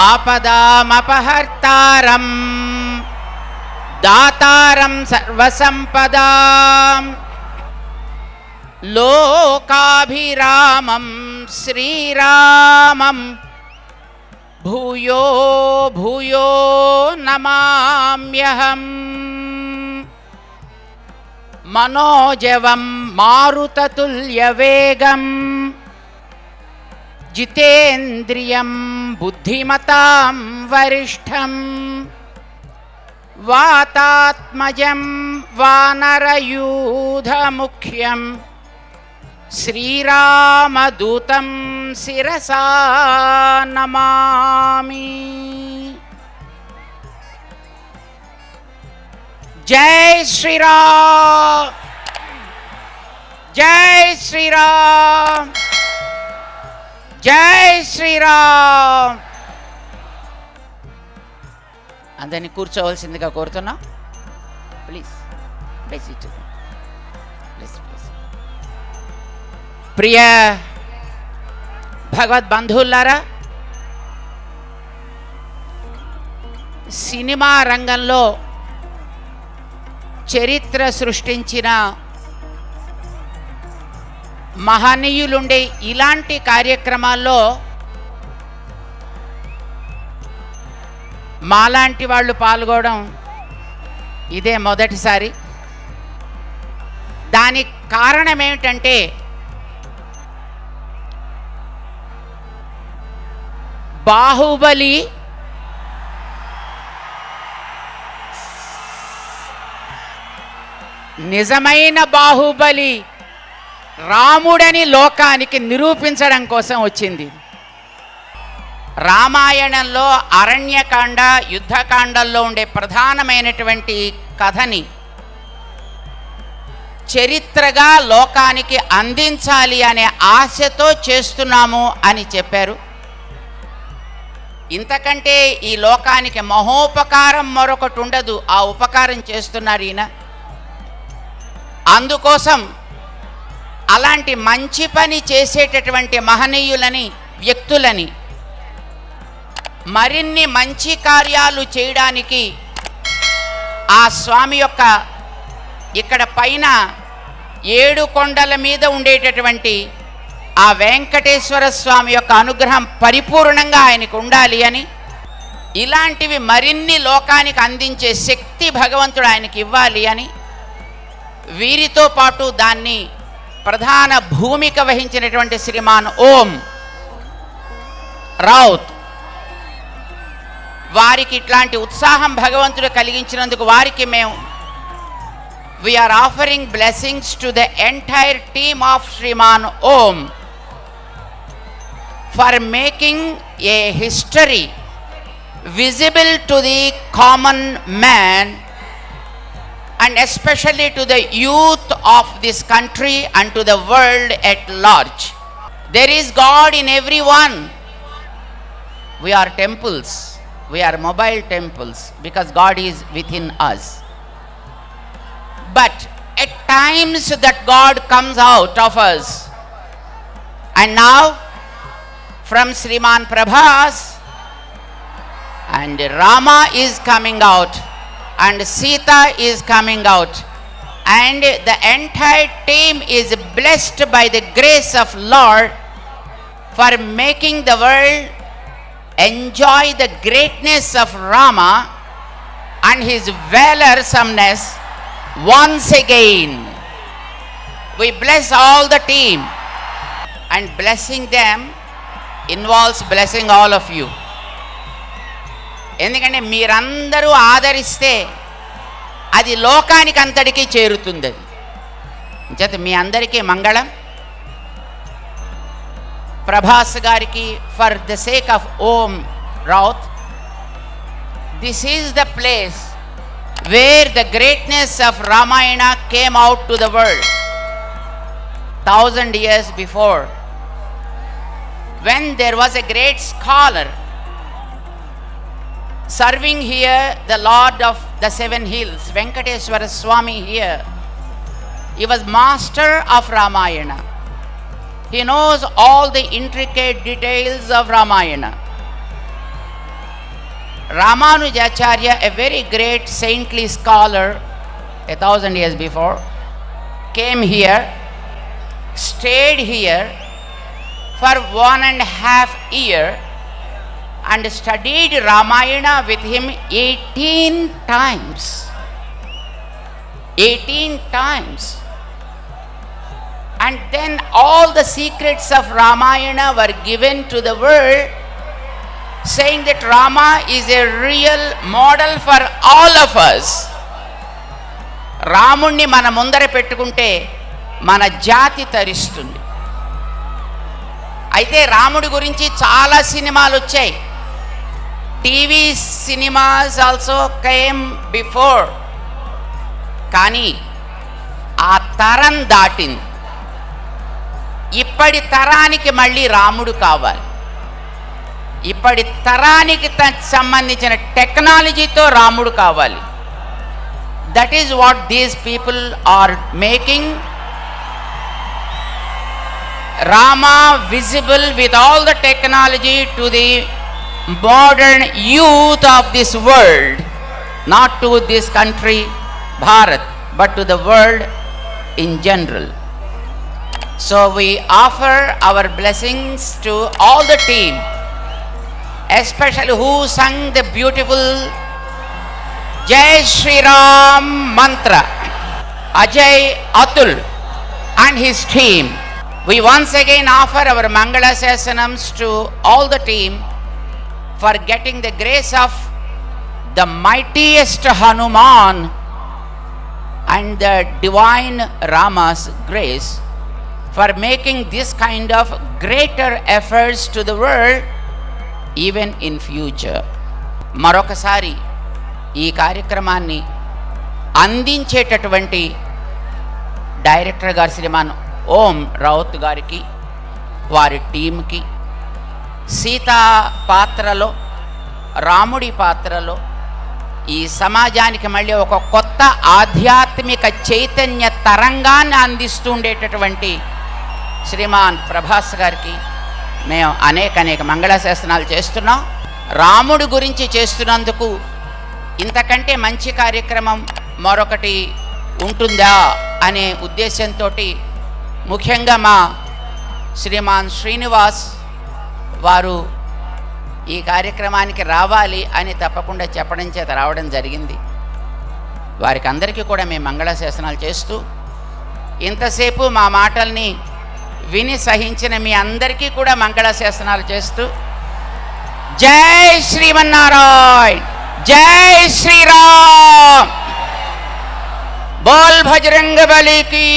आपदामपहर्तारम्। दातारं सर्वसम्पदाम्। लोकाभिरामं श्रीरामं भूयो भूयो नमाम्यहम्। मनोजवं मारुततुल्यवेगम्। जितेन्द्रियं बुद्धिमतां वरिष्ठं वातात्मजं वानरयूधमुख्यं श्रीरामदूतं शिरसा नमामि। जय श्रीराम। जय श्रीराम। జై శ్రీరామ్. అందరినీ కూర్చోవలసిందిగా కోరుతున్నా. Please please it please please ప్రియ భగవద్ బంధువులారా సినిమా రంగంలో చరిత్ర సృష్టించిన మహనీయులుండే ఇలాంటి కార్యక్రమాల్లో మాలాంటి వాళ్ళు పాల్గొనడం ఇదే మొదటిసారి. దానికి కారణం ఏమిటంటే బాహుబలి నిజమైన బాహుబలి రాముడని లోకానికి నిరూపించడం కోసం వచ్చింది. రామాయణంలో అరణ్యకాండ యుద్ధకాండల్లో ఉండే ప్రధానమైనటువంటి కథని చరిత్రగా లోకానికి అందించాలి అనే ఆశతో చేస్తున్నాము అని చెప్పారు. ఇంతకంటే ఈ లోకానికి మహోపకారం మరొకటి ఉండదు. ఆ ఉపకారం చేస్తున్నారు ఈయన. అందుకోసం అలాంటి మంచి పని చేసేటటువంటి మహనీయులని వ్యక్తులని మరిన్ని మంచి కార్యాలు చేయడానికి ఆ స్వామి యొక్క ఇక్కడ పైన ఏడు కొండల మీద ఉండేటటువంటి ఆ వెంకటేశ్వర స్వామి యొక్క అనుగ్రహం పరిపూర్ణంగా ఆయనకు ఉండాలి అని ఇలాంటివి మరిన్ని లోకానికి అందించే శక్తి భగవంతుడు ఆయనకి ఇవ్వాలి అని వీరితో పాటు దాన్ని ప్రధాన భూమిక వహించినటువంటి శ్రీమాన్ ఓం రౌత్ వారికి ఇట్లాంటి ఉత్సాహం భగవంతుడు కలిగించినందుకు వారికి మేము we're offering blessings to the entire team of Shriman Om for making a history visible to the common man and especially to the youth of this country and to the world at large. There is God in everyone. We are temples. We are mobile temples because God is within us. But at times that God comes out of us. And now, from Sriman Prabhas, and Rama is coming out and Sita is coming out And the entire team is blessed by the grace of Lord for making the world enjoy the greatness of Rama and his valorsomness once again. We bless all the team and blessing them involves blessing all of you. ఎందుకంటే మీరందరూ ఆదరిస్తే అది లోకానికి అంతటికీ చేరుతుంది అది చేత మీ అందరికీ మంగళం ప్రభాస్ గారికి for the sake of Om Raut this is the place where the greatness of Ramayana came out to the world thousand years before when there was a great scholar serving here the Lord of the seven hills, Venkateswara Swami here. He was master of Ramayana. He knows all the intricate details of Ramayana. Ramanujacharya, a very great saintly scholar, a thousand years before, came here, stayed here for one and a half year and studied Ramayana with him 18 times. 18 times. And then all the secrets of Ramayana were given to the world, saying that Rama is a real model for all of us. రాముణ్ణి మన ముందర పెట్టుకుంటే మన జాతి తరిస్తుంది అయితే రాముడి గురించి చాలా సినిమాలు వచ్చాయి TV cinemas also came before. కానీ ఆ తరం దాటింది. ఇప్పటి తరానికి మళ్ళీ రాముడు కావాలి. ఇప్పటి తరానికి త- సంబంధించిన టెక్నాలజీతో రాముడు కావాలి. That is what these people are making Rama visible with all the technology to the modern youth of this world, not to this country, Bharat, but to the world in general. So we offer our blessings to all the team, especially who sang the beautiful Jai Shri Ram mantra, Ajay Atul and his team. We once again offer our Mangala Sasanams to all the team for getting the grace of the mightiest Hanuman and the divine Rama's grace for making this kind of greater efforts to the world even in future. మరొకసారి ఈ కార్యక్రమాన్ని అందించేటటువంటి director గారు శ్రీమాన్ ఓం రావుత్ గారికి వారి టీంకి Sita పాత్రలో రాముడి పాత్రలో ఈ సమాజానికి మళ్ళీ ఒక కొత్త ఆధ్యాత్మిక చైతన్య తరంగాన్ని అందిస్తుండేటటువంటి శ్రీమాన్ ప్రభాస్ గారికి మేము అనేక అనేక మంగళాశాసనాలు చేస్తున్నాం. రాముడి గురించి చేస్తున్నందుకు ఇంతకంటే మంచి కార్యక్రమం మరొకటి ఉంటుందా అనే ఉద్దేశంతో ముఖ్యంగా మా శ్రీమాన్ శ్రీనివాస్ వారు ఈ కార్యక్రమానికి రావాలి అని తప్పకుండా చెప్పడం చేత రావడం జరిగింది. వారికి అందరికీ కూడా మేము మంగళాశాసనాలు చేస్తూ ఇంతసేపు మా మాటల్ని విని సహించిన మీ అందరికీ కూడా మంగళాశాసనాలు చేస్తూ జై శ్రీమన్నారాయణ జై శ్రీరామ్. బోల్ భజరంగ బలికి